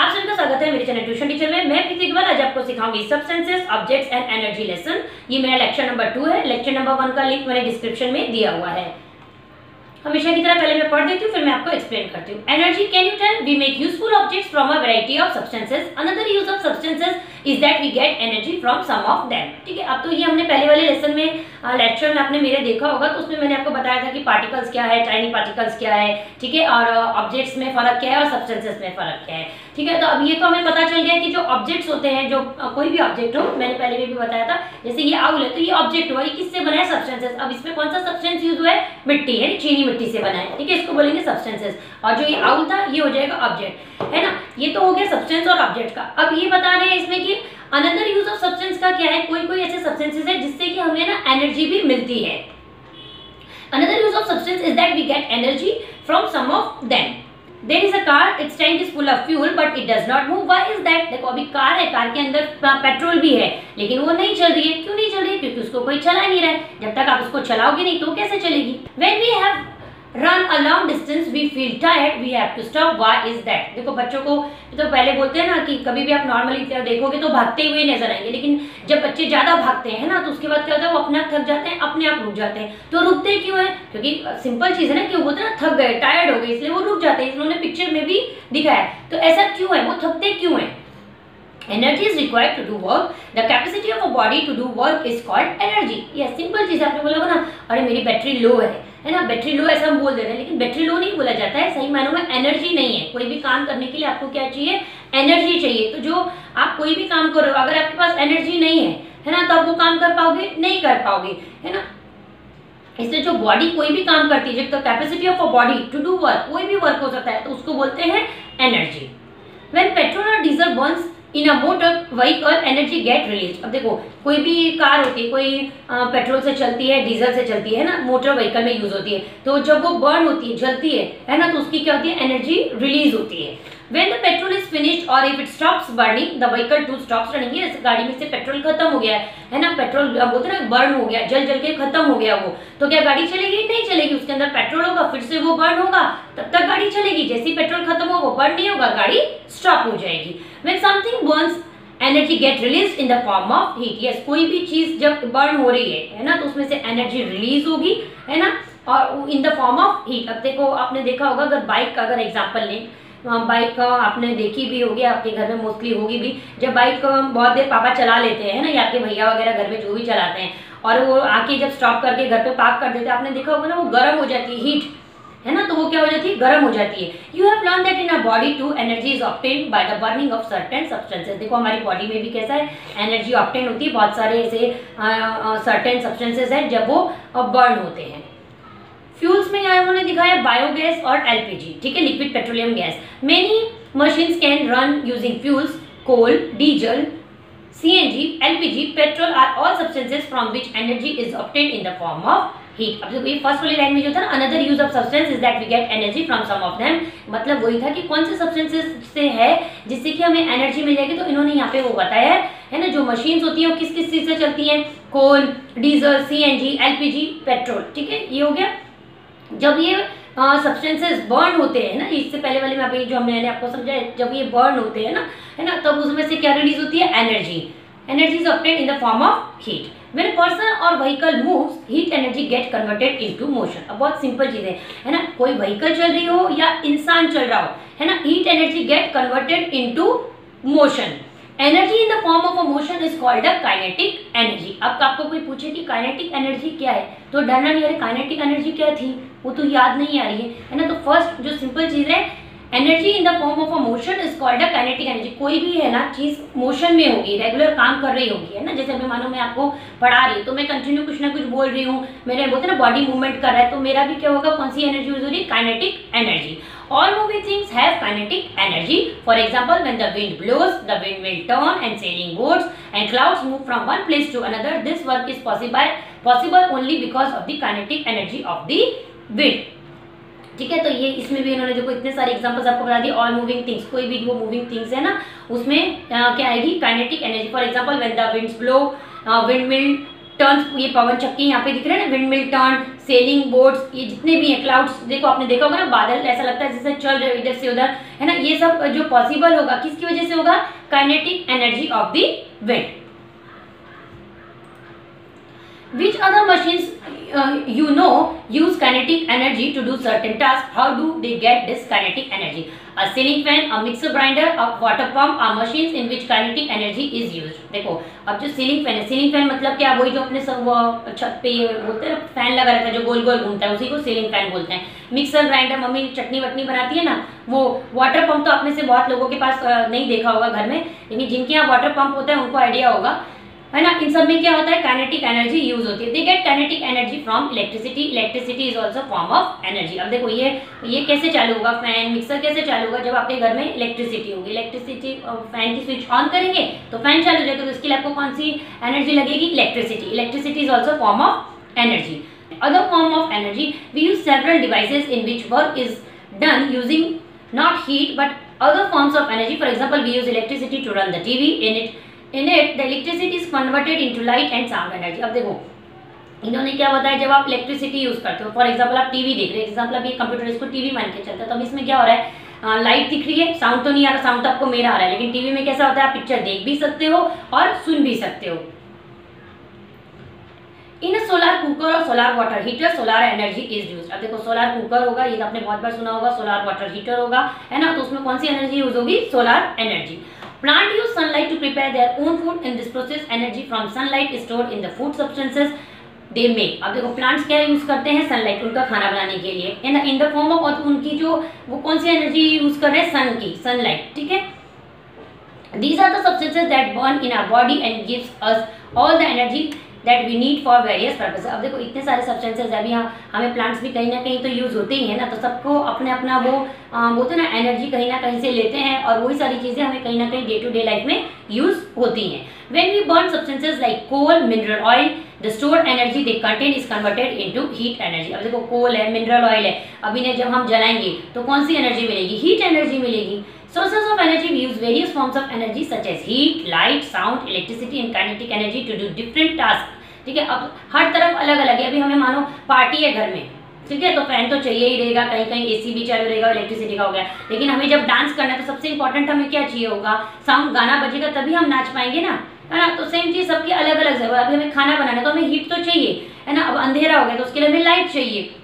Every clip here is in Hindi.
आप सभी का स्वागत है मेरे चैनल ट्यूशन टीचर में। मैं प्रीति अग्रवाल आज आपको सिखाऊँगी substances objects and energy lesson ये मेरा लेक्चर नंबर टू है। लेक्चर नंबर वन का लिंक मैंने डिस्क्रिप्शन में दिया हुआ है। हमेशा की तरह पहले मैं पढ़ देती हूँ, फिर मैं आपको एक्सप्लेन करती हूँ। Energy can you tell we make useful objects from a variety of substances another use of substances is that we get energy from some of them ठीक है? अब तो ये हमने पहले वाले लेसन में लेक्चर में आपने मेरे देखा होगा तो उसमें मैंने आपको बताया था कि पार्टिकल्स क्या है टाइनी पार्टिकल्स क्या है ठीक है? और ऑब्जेक्ट्स में फ़र्क क्या है और सब्सटेंसेस में फ़र्क क्या है ठीक है? तो अब ये तो हमें पता चल गया कि जो ऑब्जेक्ट्स होते हैं जो कोई भी ऑब्जेक्ट हो मैंने पहले भी, भी बताया था जैसे ये आउल है तो ये ऑब्जेक्ट हुआ किससे बना है? सब्सटेंसेस अब इसमें कौन सा सब्सटेंस यूज़ हुआ है? मिट्टी है चीनी मिट्टी से बना है ठीक है? इसको बोलेंगे सब्सटेंसेस और जो ये आउल था ये हो जाएगा ऑब्जेक्ट है ना? ये तो हो गया सब्सटेंस और ऑब्जेक्ट का। अब ये बता रहे हैं इसमें कि अनदर यूज़ ऑफ़ सब्सटेंस का क्या है? कोई कोई ऐसे सब्सटेंसेस है जिससे कि हमें ना एनर्जी भी मिलती है। Another use of substance is that we get energy from some of them there is a car its tank is full of fuel but it does not move why is that देखो, अभी कार है, कार के अंदर पेट्रोल भी है, लेकिन वो नहीं चल रही है। क्यों नहीं चल रही है? क्योंकि उसको कोई चला नहीं रहा है। जब तक आप उसको चलाओगे नहीं तो कैसे चलेगी? When we have run a long distance we feel tired we have to stop why is that देखो, बच्चों को तो पहले बोलते हैं ना कि कभी भी आप नॉर्मली देखोगे तो भागते हुए नज़र आएँगे, लेकिन जब बच्चे ज़्यादा भागते हैं ना तो उसके बाद क्या होता है, वो अपने आप थक जाते हैं, अपने आप रुक जाते हैं। तो रुकते क्यों है? क्योंकि सिंपल चीज़ है ना कि वो बोलते ना, थक गए टायर्ड हो गए, इसलिए वो रुक जाते हैं। इन्होंने पिक्चर में भी दिखाया तो ऐसा क्यों है? वो थकते क्यों है? Energy is required to do work the capacity of a body to do work is called energy. ये सिंपल चीज़ आपने बोला ना, अरे, मेरी बैटरी लो है। है ना? बैटरी लो ऐसा हम बोल देते हैं, लेकिन बैटरी लो नहीं बोला जाता है। सही मायनों में एनर्जी नहीं है। कोई भी काम करने के लिए आपको क्या चाहिए? एनर्जी चाहिए। तो जो आप कोई भी काम करो अगर आपके पास एनर्जी नहीं है है ना तो आप वो काम कर पाओगे? नहीं कर पाओगे, है ना? इससे जो बॉडी कोई भी काम करती है, जब capacity of a body to do work कोई भी वर्क हो सकता है तो उसको बोलते हैं एनर्जी वेन पेट्रोल और diesel burns in a motor vehicle energy get release अब देखो, कोई भी कार होती है, कोई पेट्रोल से चलती है, डीजल से चलती है ना? मोटर व्हीकल में यूज़ होती है। तो जब वो बर्न होती है, जलती है है ना? तो उसकी क्या होती है? एनर्जी रिलीज़ होती है। When the petrol is finished और if it stops burning the vehicle to stops running गाड़ी में से पेट्रोल खत्म हो गया है है ना? पेट्रोल बोलते ना बर्न हो गया जल जल के खत्म हो गया वो। तो क्या गाड़ी चलेगी? नहीं चलेगी। उसके अंदर पेट्रोल होगा, फिर से वो बर्न होगा, तब तक गाड़ी चलेगी। जैसे पेट्रोल खत्म हो वो बर्न नहीं होगा, गाड़ी स्टॉप हो जाएगी। When something burns energy get release in the form of heat yes कोई भी चीज़ जब बर्न हो रही है है ना तो उसमें से एनर्जी रिलीज़ होगी, है ना? और in the form of heat अब देखो, आपने देखा होगा, अगर बाइक का अगर एग्ज़ाम्पल लें बाइक आपने देखी भी होगी, आपके घर में मोस्टली होगी भी। जब बाइक बहुत देर पापा चला लेते हैं ना, या आपके भैया वगैरह घर में जो भी चलाते हैं, और वो आके जब स्टॉप करके घर पे पार्क कर देते हैं, आपने देखा होगा ना, वो गर्म हो जाती है हीट है ना? तो वो क्या हो जाती है? गर्म हो जाती है। You have learn that in a body to energy is obtain by the burning of certain substances देखो, हमारी बॉडी में भी कैसा है? एनर्जी ऑप्टेन होती है। बहुत सारे ऐसे सर्टेन सब्सटेंसेस हैं जब वो बर्न होते हैं। फ्यूल्स में यहाँ उन्होंने दिखाया बायोगैस और एलपीजी ठीक है? Liquid petroleum gas many machines can run using fuels coal diesel CNG LPG petrol are all substances from which energy is obtain in the form of heat अब देखो, ये फ़र्स्ट वाली लाइन में जो था ना another use of substance is that we get energy from some of them मतलब वही था कि कौन से सब्सटेंसेस से है जिससे कि हमें एनर्जी मिल जाएगी तो इन्होंने यहाँ पे वो बताया है। है ना, जो मशीन्स होती है, वो किस किस चीज़ से चलती हैं? Coal diesel CNG LPG petrol ठीक है? ये हो गया। जब ये सब्सटेंसेस बर्न होते हैं ना, इससे पहले वाले में अभी जो हमने आपको समझाया, जब ये बर्न होते हैं ना, है ना, तब उसमें से क्या रिलीज़ होती है? Energy energy is obtain in the form of heat when person और vehicle moves heat energy get converted into motion अब बहुत सिंपल चीज़ है। है ना? कोई व्हीकल चल रही हो या इंसान चल रहा हो, है ना? Heat energy get converted into motion energy in the form of a motion is called a kinetic energy अब आपको कोई पूछे कि काइनेटिक एनर्जी क्या है? तो डरना नहीं अरे काइनेटिक एनर्जी क्या थी? वो तो याद नहीं आ रही है। है ना? तो फ़र्स्ट जो सिंपल चीज़ है energy in the form of a motion is called a kinetic energy कोई भी है ना, चीज़ मोशन में होगी रेगुलर काम कर रही होगी, है ना? जैसे मैं मानो मैं आपको पढ़ा रही हूँ तो मैं कंटिन्यू कुछ ना कुछ बोल रही हूँ। मेरे बोलते ना बॉडी मूवमेंट कर रहा है तो मेरा भी क्या होगा? कौन सी एनर्जी यूज़ हो रही? Kinetic energy all moving things have kinetic energy for example when the wind blows the wind will turn and sailing board and clouds move from one place to another this work is possible possible only because of the kinetic energy of the wind ठीक है तो ये इसमें भी इन्होंने देखो इतने सारे एग्जांपल्स आपको बता दिए ऑल मूविंग थिंग्स कोई भी वो मूविंग थिंग्स है ना उसमें आ, क्या आएगी? Kinetic energy for example when the winds blow wind mill turn ये पवन चक्की यहाँ पे दिख रहे हैं ना wind mill turn sailing boards ये जितने भी हैं क्लाउड्स देखो आपने देखा होगा ना बादल ऐसा लगता है जैसे चल रहे इधर से उधर है ना ये सब जो पॉसिबल होगा किसकी वजह से होगा? Kinetic energy of the wind which other machines uh, you know use kinetic energy to do certain tasks how do they get this kinetic energy a ceiling fan a mixer grinder a water pump are machines in which kinetic energy is used देखो अब जो सीलिंग फ़ैन है सीलिंग फ़ैन मतलब क्या वही जो अपने सब छत पे बोलते हैं फ़ैन लगा रहता है जो गोल गोल घूमता है उसी को सीलिंग फ़ैन बोलते हैं मिक्सर ग्राइंडर मम्मी चटनी वटनी बनाती है ना वो वाटर पंप तो अपने से बहुत लोगों के पास नहीं देखा होगा घर में लेकिन जिनके यहाँ वाटर पंप होता है उनको आइडिया होगा है ना? इन सब में क्या होता है? काइनेटिक एनर्जी यूज़ होती है। They get kinetic energy from electricity electricity is also form of energy अब देखो, ये ये कैसे चालू होगा? फ़ैन मिक्सर कैसे चालू होगा? जब आपके घर में इलेक्ट्रिसिटी होगी। इलेक्ट्रिसिटी फ़ैन की स्विच ऑन करेंगे तो फ़ैन चालू हो जाएगा। तो इसके लिए आपको कौन सी एनर्जी लगेगी? Electricity electricity is also form of energy other form of energy we use several devices in which work is done using not heat, but other forms of energy. For example, we use electricity to run the tv in it. In it the electricity is converted into light and sound energy अब देखो, इन्होंने क्या बताया? जब आप इलेक्ट्रिसिटी यूज़ करते हो फॉर एग्ज़ाम्पल आप टीवी देख रहे हो एग्ज़ाम्पल अभी कंप्यूटर इसको टीवी मान के चलता है तो अब इसमें क्या हो रहा है? लाइट दिख रही है साउंड तो नहीं आ रहा साउंड तो आपको मेरा आ रहा है, लेकिन टीवी में कैसा होता है? आप पिक्चर देख भी सकते हो और सुन भी सकते हो। इन सोलर कुकर और solar water heater solar energy is use अब देखो सोलर कुकर होगा, ये आपने बहुत बार सुना होगा सोलर वाटर हीटर होगा, है ना? तो उसमें कौन सी एनर्जी यूज़ होगी? Solar energy Plant use sunlight to prepare their own food. In this process, energy from sunlight is stored in the food substances they make. अब देखो प्लांट्स क्या यूज़ करते हैं सनलाइट उनका खाना बनाने के लिए in in the form of और उनकी जो वो कौन सी एनर्जी यूज़ कर रहे हैं सन की सनलाइट ठीक है These are the substances that burn in our body and gives us all the energy that we need for various purpose अब देखो, इतने सारे सब्सटेंसेज अभी हम हमें प्लांट्स भी कहीं ना कहीं तो यूज़ होते ही है ना तो सबको अपने अपना वो बोलते ना एनर्जी कहीं ना कहीं से लेते हैं और वही सारी चीज़ें हमें कहीं ना कहीं डे टू डे लाइफ में यूज़ होती हैं। When we burn substances like coal mineral oil the store energy they contain is converted into heat energy अब देखो कोल है मिनरल ऑयल है। अब इन्हें जब हम जलाएँगे तो कौन सी एनर्जी मिलेगी? हीट एनर्जी मिलेगी। Sources of energy we use various forms of energy such as heat, light, sound, electricity and kinetic energy to do different tasks. ठीक है? अब हर तरफ़ अलग अलग है। अभी हमें मानो पार्टी है घर में। ठीक है? तो फ़ैन तो चाहिए ही रहेगा कहीं कहीं एसी भी चालू रहेगा इलेक्ट्रिसिटी का हो गया। लेकिन हमें जब डांस करना है तो सबसे इंपॉर्टेंट हमें क्या चाहिए होगा? साउंड गाना बजेगा तभी हम नाच पाएँगे ना? है ना? तो सेम चीज़ सबकी अलग अलग जगह। अभी हमें खाना बनाना है तो हमें हीट तो चाहिए। है ना? अब अंधेरा हो गया तो उसके लिए हमें लाइट चाहिए।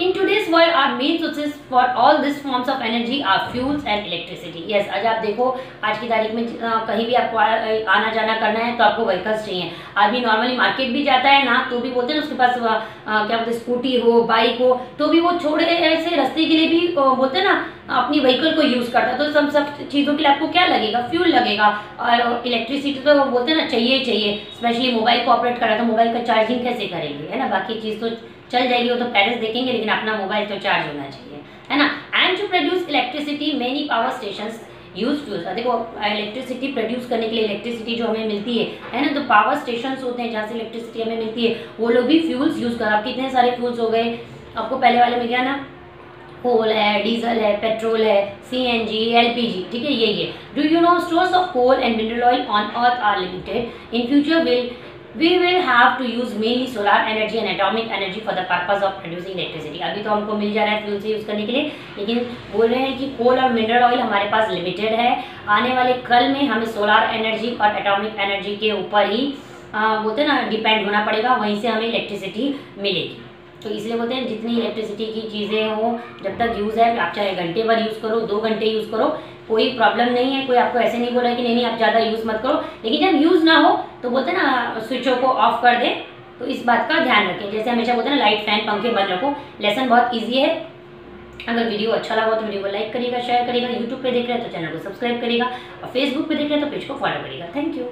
In today's world, our main sources for all these forms of energy are fuels and electricity. Yes, आज आप देखो आज की तारीख में कहीं भी आपको आना जाना करना है तो आपको व्हीकल्स चाहिए। आदमी नॉर्मली मार्केट भी जाता है ना तो भी बोलते हैं उसके पास आ, क्या बोलते स्कूटी हो बाइक हो तो भी वो छोड़े ऐसे रास्ते के लिए भी बोलते हैं ना अपनी व्हीकल को यूज़ करता है। तो सब सब चीज़ों के लिए आपको क्या लगेगा? फ्यूल लगेगा। और इलेक्ट्रिसिटी तो बोलते हैं ना चाहिए चाहिए। स्पेशली मोबाइल को ऑपरेट करा तो मोबाइल का चार्जिंग कैसे करेंगे? है ना बाकी चीज़ तो चल जाएगी, वो तो पेरेंट्स देखेंगे, लेकिन अपना मोबाइल तो चार्ज होना चाहिए। है ना? And to produce electricity many power station use to देखो इलेक्ट्रिसिटी प्रोड्यूस करने के लिए इलेक्ट्रिसिटी जो हमें मिलती है है ना? तो पावर स्टेशन होते हैं जहाँ से इलेक्ट्रिसिटी हमें मिलती है, वो लोग भी फ्यूल्स यूज़ कर। आप कितने सारे फ्यूल्स हो गए? आपको पहले वाले में क्या ना? कोल है डीजल है पेट्रोल है C N G L P G ठीक है? यही है। Do you know stores of coal and mineral oil on earth are limited in future will we will have to use mainly solar energy and atomic energy for the purpose of producing electricity. अभी तो हमको मिल जा रहा है फ्यूल से यूज़ करने के लिए, लेकिन बोल रहे हैं कि कोल और मिनरल ऑयल हमारे पास लिमिटेड है। आने वाले कल में हमें सोलार एनर्जी और एटॉमिक एनर्जी के ऊपर ही बोलते हैं ना डिपेंड होना पड़ेगा, वहीं से हमें इलेक्ट्रिसिटी मिलेगी। तो इसलिए बोलते हैं, जितनी इलेक्ट्रिसिटी की चीज़ें हों, जब तक यूज़ है, आप चाहे घंटे भर यूज़ करो, दो घंटे यूज़ करो कोई प्रॉब्लम नहीं है, कोई आपको ऐसे नहीं बोला कि नहीं नहीं, आप ज़्यादा यूज़ मत करो। लेकिन जब यूज़ ना हो तो बोलते ना स्विचों को ऑफ़ कर दें। तो इस बात का ध्यान रखें। जैसे हमेशा बोलते हैं ना लाइट फ़ैन पंखे बंद रखो। लेसन बहुत ईजी है। अगर वीडियो अच्छा लगा तो वीडियो को लाइक करेगा शेयर करेगा यूट्यूब पे देख रहे हैं तो चैनल को सब्सक्राइब करेगा और फेसबुक पे देख रहे हैं तो पेज को फॉलो करेगा थैंक यू